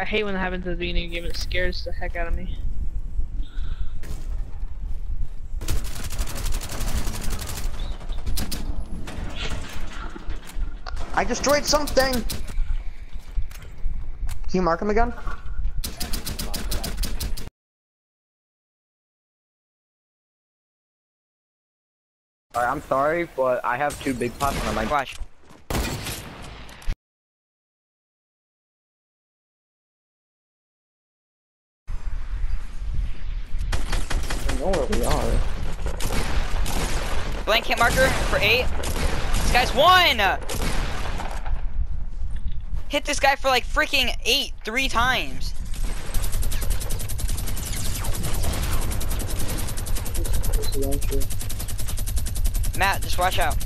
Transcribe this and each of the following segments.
I hate when that happens at the beginning of the game. It scares the heck out of me. I destroyed something! Can you mark him again? Alright, I'm sorry, but I have two big pots and I'm like, know where we are. Blanket marker for eight. This guy's one! Hit this guy for like freaking eight three times. Matt, just watch out.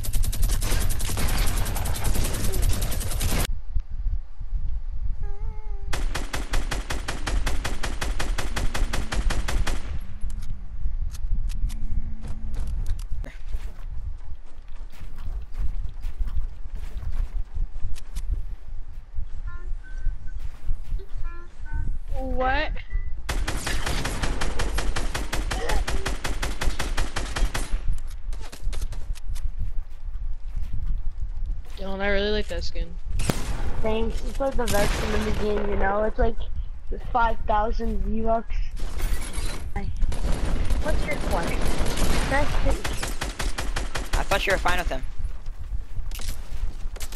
What? Dylan, I really like that skin. Thanks. It's like the best in the game, you know? It's like 5,000 V-Bucks. What's your question? I thought you were fine with him.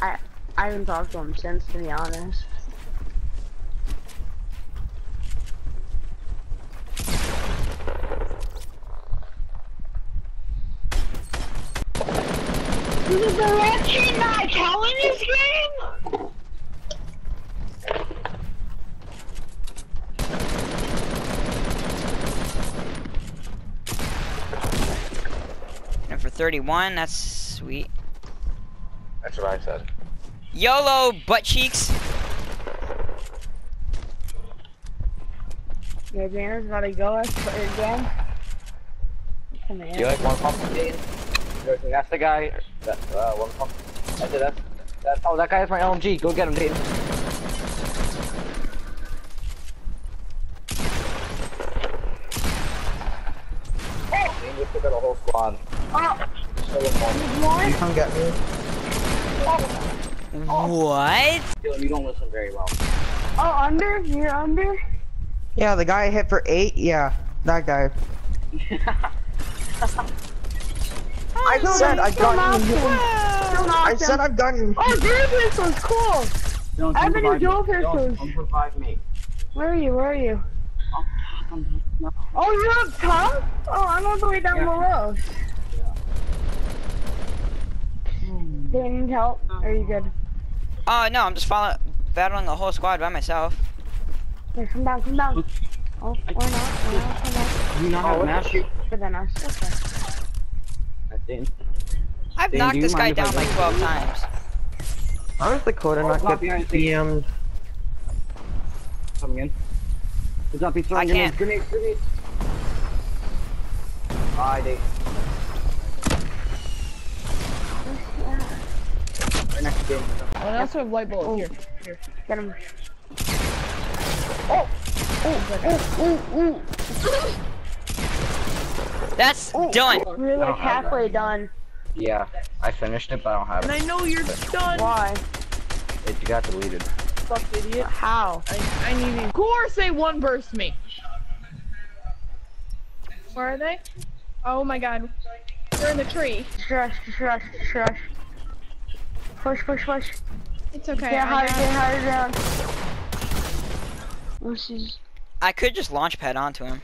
I, I haven't talked to him since, to be honest. This is the red team not telling this game? And for 31, that's sweet. That's what I said. YOLO butt cheeks. Your banner's about to go us again. Come Do you like one pump Dean? That's the guy? That, uh, one pump. That's it, that's, oh, that guy is my LMG. Go get him, kill. You come get me. What? You don't listen very well. Oh, under? You're under? Yeah, the guy I hit for eight, yeah. That guy. I said I've gotten him. I said I've gotten you. Oh, dual pistol's cool! Don't I have a new dual Don't- pistols. Don't revive me. Where are you? Where are you? Oh, oh, you're up top? Oh, I'm all the way down Yeah. below. Do you need help? Are you good? Oh no, I'm just following, battling the whole squad by myself. Here, come down, come down. Oh, or not, or not, come on. Do you not Oh, have mash? Better than us. Okay. I think. I've Dane, knocked do this guy mind if I down like 12 times. How does the coda Oh, not get behind the- PM'd? Coming in. He's up, he's throwing I can't. grenades, grenades, grenades. Bye, Dave. Right next to Dave. Oh, I also have light bullet. Oh. Here, here. Get him. Oh! Oh, oh, oh, oh. That's oh. done. We're like don't halfway done. Yeah, I finished it, but I don't have And it. I know you're done. Why? It got deleted. Fuck idiot. Uh, how? I, I need you. Of course they one burst me. Where are they? Oh my god. They're in the tree. Rush, rush, rush. Push, push, push. It's okay. Get higher, got- get higher down. This is... I could just launch pad onto him.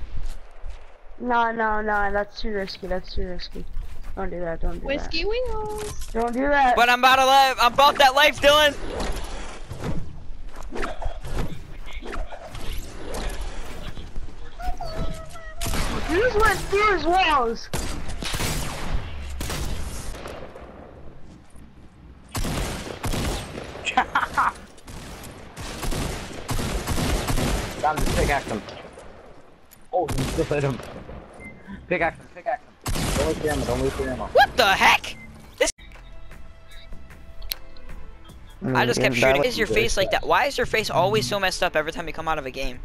No, no, no, that's too risky, that's too risky. Don't do that, don't do Whiskey wheels. that. Don't do that. But I'm about to live. I'm about that life, Dylan. You just went through his walls. Time to pickaxe him. Oh, you still hit him. Pickaxe him, pickaxe him. Don't lose the ammo, don't lose the ammo. What the heck? This. I just kept Mm, shooting. Why is your face like that? Why is your face always so messed up every time you come out of a game?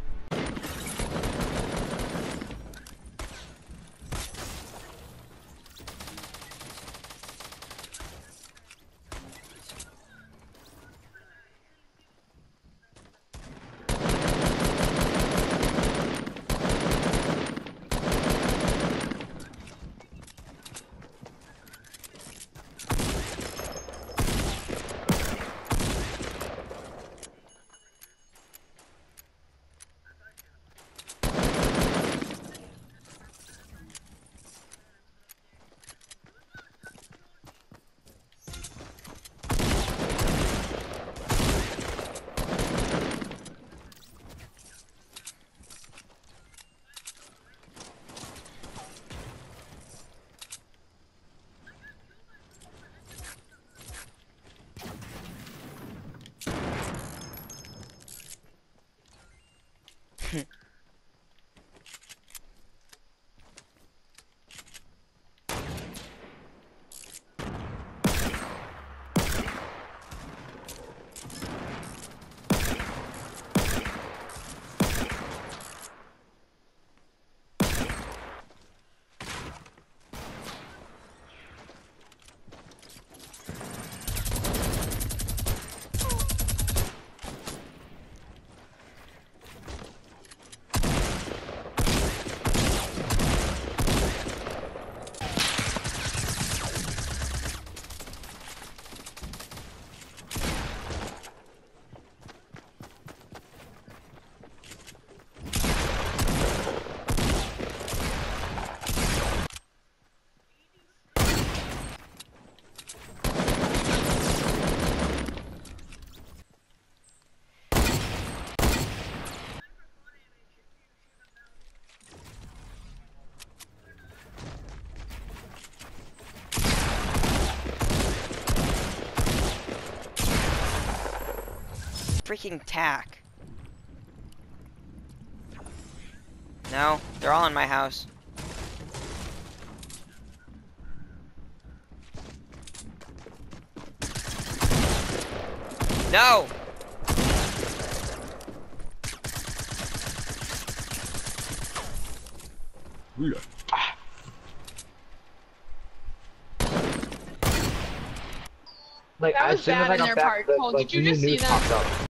Freaking tack. No, they're all in my house. No! Like That as was soon as bad I in got their back, part. the, Cole, like, did you just see that? popped up.